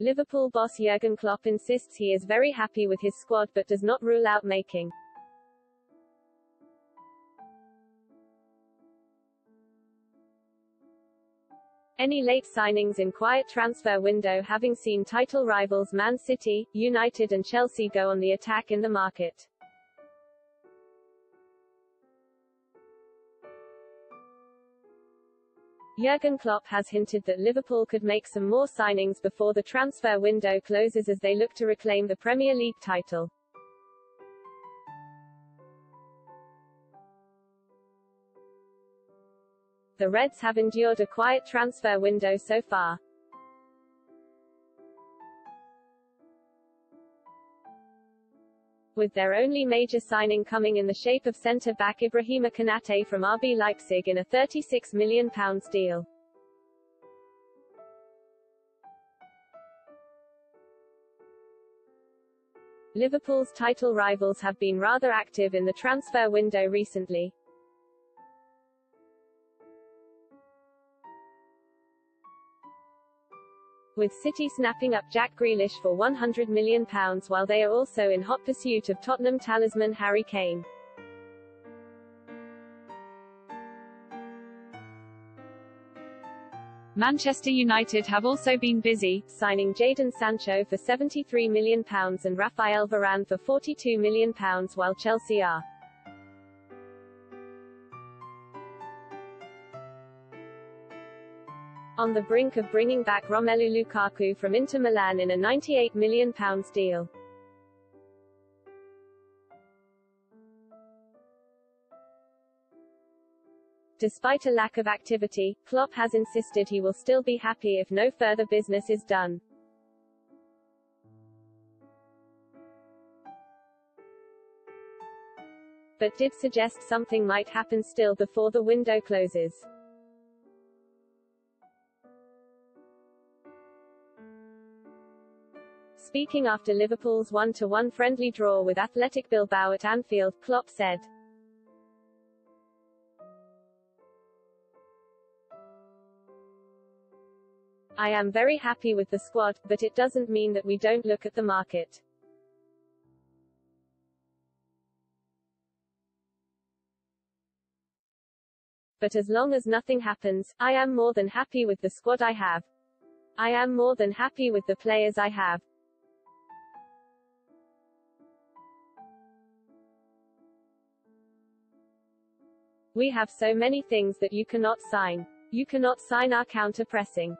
Liverpool boss Jurgen Klopp insists he is very happy with his squad but does not rule out making any late signings in quiet transfer window having seen title rivals Man City, United and Chelsea go on the attack in the market. Jurgen Klopp has hinted that Liverpool could make some more signings before the transfer window closes as they look to reclaim the Premier League title. The Reds have endured a quiet transfer window so far. With their only major signing coming in the shape of centre-back Ibrahima Konate from RB Leipzig in a £36 million deal. Liverpool's title rivals have been rather active in the transfer window recently. With City snapping up Jack Grealish for £100 million while they are also in hot pursuit of Tottenham talisman Harry Kane. Manchester United have also been busy, signing Jadon Sancho for £73 million and Rafael Varane for £42 million while Chelsea are on the brink of bringing back Romelu Lukaku from Inter Milan in a £98 million deal. Despite a lack of activity, Klopp has insisted he will still be happy if no further business is done. But did suggest something might happen still before the window closes. Speaking after Liverpool's 1-1 friendly draw with Athletic Bilbao at Anfield, Klopp said, I am very happy with the squad, but it doesn't mean that we don't look at the market. But as long as nothing happens, I am more than happy with the squad I have. I am more than happy with the players I have. We have so many things that you cannot sign. You cannot sign our counter-pressing.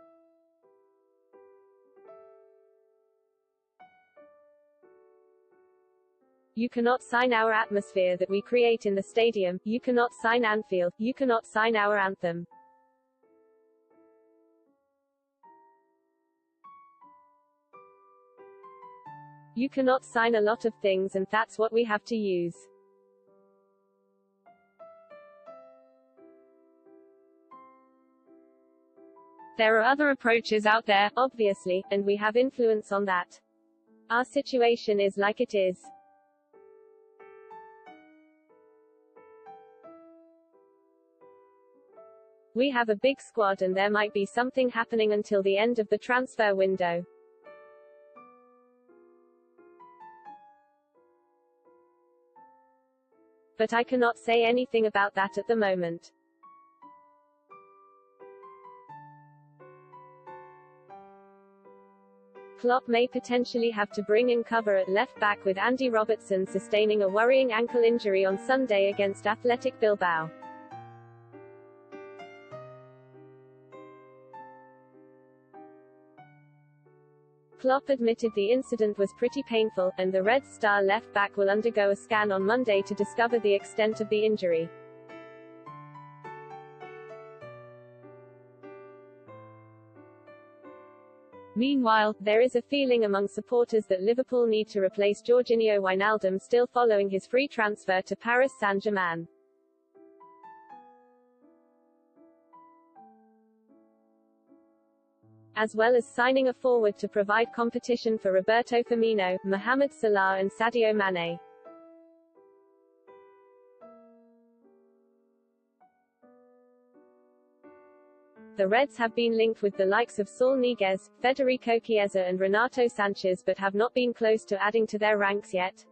You cannot sign our atmosphere that we create in the stadium, you cannot sign Anfield, you cannot sign our anthem. You cannot sign a lot of things and that's what we have to use. There are other approaches out there, obviously, and we have influence on that. Our situation is like it is. We have a big squad and there might be something happening until the end of the transfer window. But I cannot say anything about that at the moment. Klopp may potentially have to bring in cover at left back with Andy Robertson sustaining a worrying ankle injury on Sunday against Athletic Bilbao. Klopp admitted the incident was pretty painful, and the Red Star left back will undergo a scan on Monday to discover the extent of the injury. Meanwhile, there is a feeling among supporters that Liverpool need to replace Georginio Wijnaldum still following his free transfer to Paris Saint-Germain. As well as signing a forward to provide competition for Roberto Firmino, Mohamed Salah and Sadio Mane. The Reds have been linked with the likes of Saul Niguez, Federico Chiesa and Renato Sanches but have not been close to adding to their ranks yet.